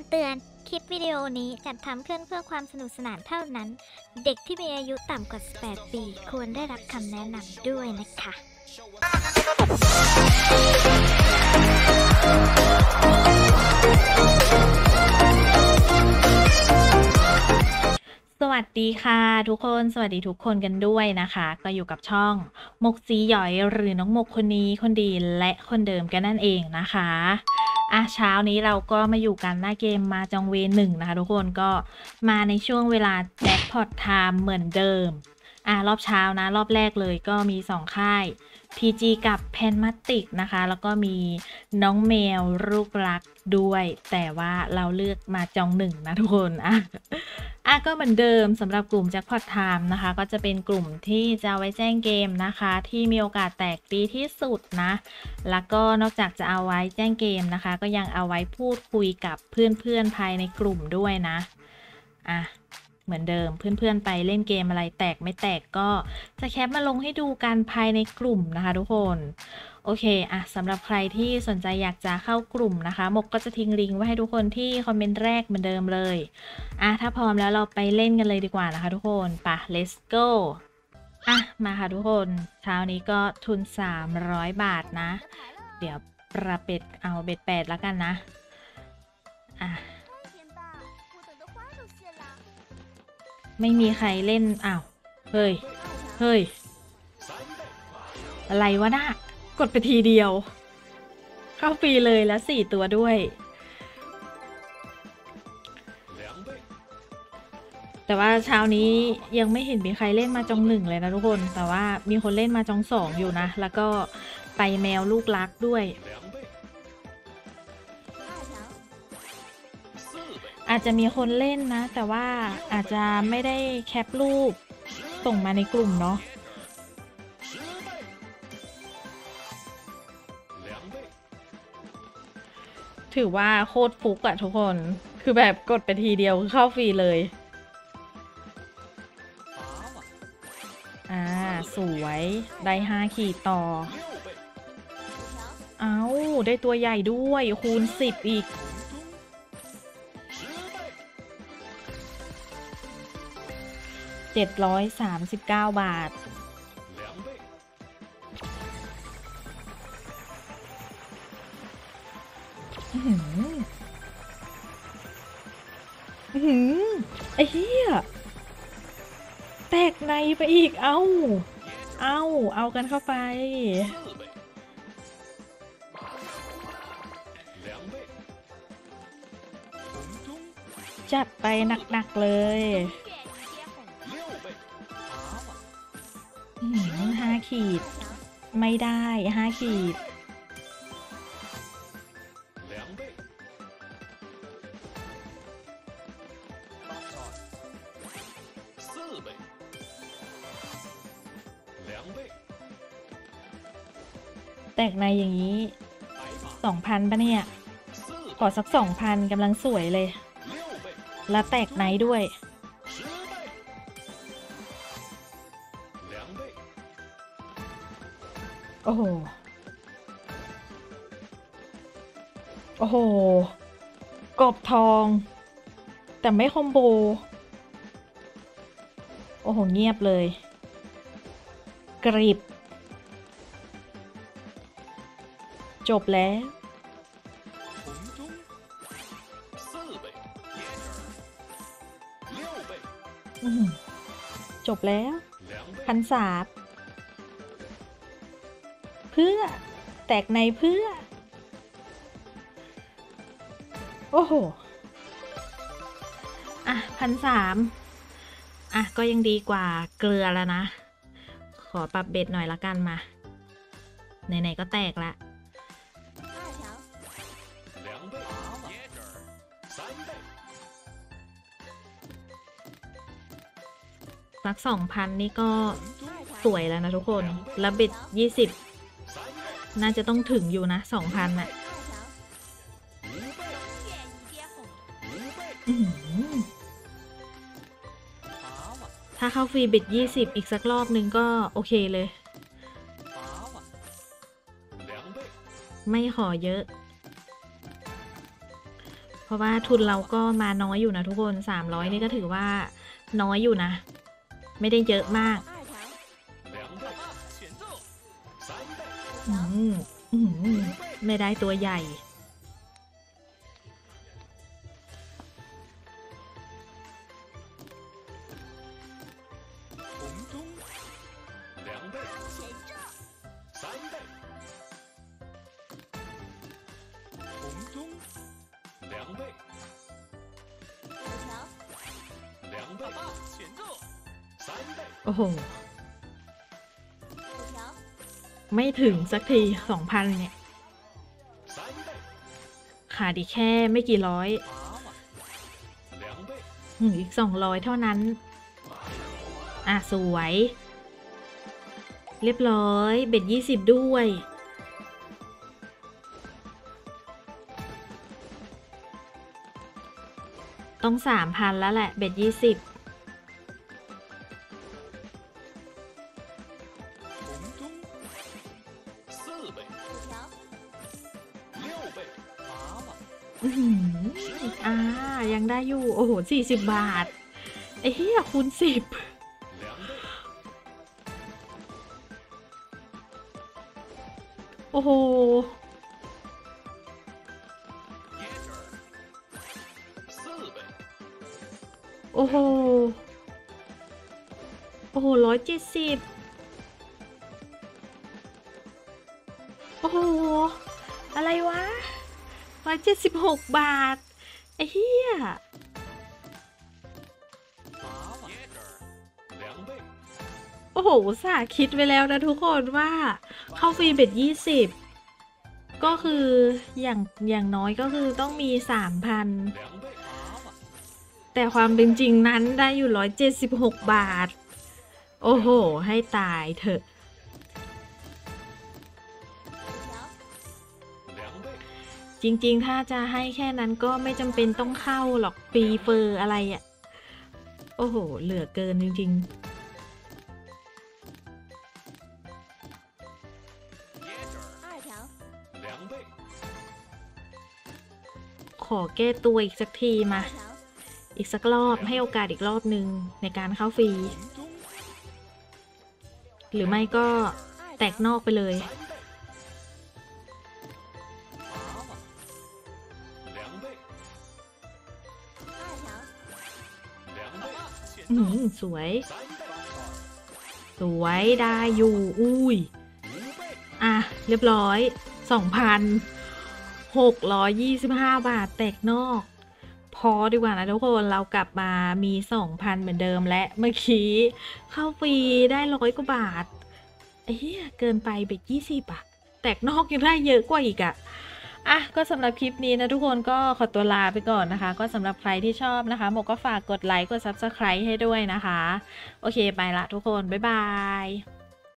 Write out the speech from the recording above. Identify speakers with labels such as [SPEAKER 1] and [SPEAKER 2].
[SPEAKER 1] ำเตือน คลิปวิดีโอนี้จัดทำขึ้นเพื่อความสนุกสนานเท่านั้น เด็กที่มีอายุต่ำกว่า 18 ปี ควรได้รับคำแนะนำด้วยนะคะ
[SPEAKER 2] วัสดีค่ะทุกคนสวัสดีทุกคนกันด้วยนะคะ ก็อยู่กับช่องมกซีหยอยหรือน้องมกคนนี้คนดีและคนเดิมกันนั่นเองนะคะอะเช้านี้เราก็มาอยู่กันหน้าเกม Mahjong Way หนึ่งนะคะ ทุกคนก็มาในช่วงเวลา Jackpot Time เหมือนเดิมอะรอบเช้านะ รอบแรกเลยก็มีสองค่าย PG กับ Pragmatic นะคะ แล้วก็มีน้องแมวลูกรักด้วย แต่ว่าเราเลือก Mahjong หนึ่งนะทุกคนอะ อะก็เหมือนเดิมสำหรับกลุ่ม Jackpot Time นะคะ ก็จะเป็นกลุ่มที่จะไว้แจ้งเกมนะคะ ที่มีโอกาสแตกดีที่สุดนะ แล้วก็นอกจากจะเอาไว้แจ้งเกมนะคะ ก็ยังเอาไว้พูดคุยกับเพื่อนๆภายในกลุ่มด้วยนะอะ เหมือนเดิมเพื่อนๆไปเล่นเกมอะไรแตกไม่แตกก็จะแคปมาลงให้ดูกันภายในกลุ่มนะคะทุกคนโอเคอะสำหรับใครที่สนใจอยากจะเข้ากลุ่มนะคะมกก็จะทิ้งลิงก์ไว้ให้ทุกคนที่คอมเมนต์แรกเหมือนเดิมเลยอะถ้าพร้อมแล้วเราไปเล่นกันเลยดีกว่านะคะทุกคนปะ let's go อะ มาค่ะทุกคนเช้านี้ก็ทุน 300 บาทนะ เดี๋ยวประเป็ดเอาเบ็ดแปดแล้วกันนะ อะ ไม่มีใครเล่น อ้าว เฮ้ย เฮ้ย อะไรวะน่ะกดไปทีเดียว เข้าฟรีเลยแล้วสี่ตัวด้วย แต่ว่าเช้านี้ยังไม่เห็นมีใครเล่นมาจองหนึ่งเลยนะทุกคน แต่ว่ามีคนเล่นมาจองสองอยู่นะ แล้วก็ไปแมวลูกรักด้วย อาจจะมีคนเล่นนะ แต่ว่าอาจจะไม่ได้แคปรูป ส่งมาในกลุ่มเนาะถือว่าโคตรฟุกอะทุกคน คือแบบกดไปทีเดียวเข้าฟรีเลย อ่า สวย ได้ห้าขีดต่อ เอาได้ตัวใหญ่ด้วย คูณสิบอีก เจ็ดร้อยสามสิบเก้าบาท อื้อหืออือหือไอ้เหี้ย แตกในไปอีก เอา เอา เอากันเข้าไป จัดไปหนัก ๆ เลย 5 ขีด ไม่ได้ห้าขีด แตกในอย่างนี้สองพันปะเนี่ย ขอสักสองพันกำลังสวยเลย และแตกในด้วย โอ้โห โอ้โห กบทอง แต่ไม่คอมโบ โอ้โห เงียบเลย กริบจบแล้วอื้อหือจบแล้วพันสาบเพื่อ แตกในเพื่อ โอ้โห อะพันสามอะ ก็ยังดีกว่าเกลือแล้วนะ ขอปรับเบ็ดหน่อยละกันมา ไหน ๆ ก็แตกละสักสองพันนี่ก็สวยแล้วนะทุกคน แล้ว bet ยี่สิบ น่าจะต้องถึงอยู่นะสองพันอะถ้าเข้าฟรี bet ยี่สิบอีกสักรอบนึงก็โอเคเลย ไม่ขอเยอะ เพราะว่าทุนเราก็มาน้อยอยู่นะทุกคน 300 นี่ก็ถือว่าน้อยอยู่นะ ไม่ได้เยอะมาก ไม่ได้ตัวใหญ่ โอ้โห ไม่ถึงสักทีสองพันเนี่
[SPEAKER 3] ย
[SPEAKER 2] ขาดอีกแค่ไม่กี่ร้อย
[SPEAKER 3] อีกส
[SPEAKER 2] องร้อยเท่านั้น อะ สวย เรียบร้อย เบ็ดยี่สิบด้วย ต้องสามพันแล้วแหละ เบ็ดยี่สิบ โอ้โหสี่สิบบาท ไอ้เหี้ยคูณ
[SPEAKER 3] สิบ
[SPEAKER 2] โอ้โห โอ้โห โอ้โหร้อยเจ็ดสิบโอ้โห อะไรวะร้อยเจ็ดสิบหกบาท ไอ้เหี้ย โหสาคิดไปแล้วนะทุกคนว่าเข้าฟรีเบ็ดยี่สิบก็คืออย่างอย่างน้อยก็คือต้องมีสามพันแต่ความเป็นจริงนั้นได้อยู่ร้อยเจ็ดสิบหกบาท โอ้โห ให้ตายเถอะ จริงๆ ถ้าจะให้แค่นั้นก็ไม่จำเป็นต้องเข้าหรอกปีเฟอร์อะไรอะ โอ้โห เหลือเกินจริง ๆ ขอแก้ตัวอีกสักทีมา อีกสักรอบให้โอกาสอีกรอบหนึ่งในการเข้าฟรี หรือไม่ก็แตกนอกไปเลยสวย สวยได้อยู่ อุ้ย อะ เรียบร้อยสองพัน 625 บาทแตกนอก พอดีกว่านะทุกคนเรากลับมามี 2,000 เหมือนเดิมและเมื่อกี้เข้าฟรีได้ร้อยกว่าบาทเอ้ยเกินไป bet 20อะแตกนอกยังได้เยอะกว่าอีกอะอะก็สำหรับคลิปนี้นะทุกคนก็ขอตัวลาไปก่อนนะคะ ก็สำหรับใครที่ชอบนะคะหมกก็ฝากกดไลค์กด Subscribe ให้ด้วยนะคะ โอเค ไปละทุกคน บ๊ายบาย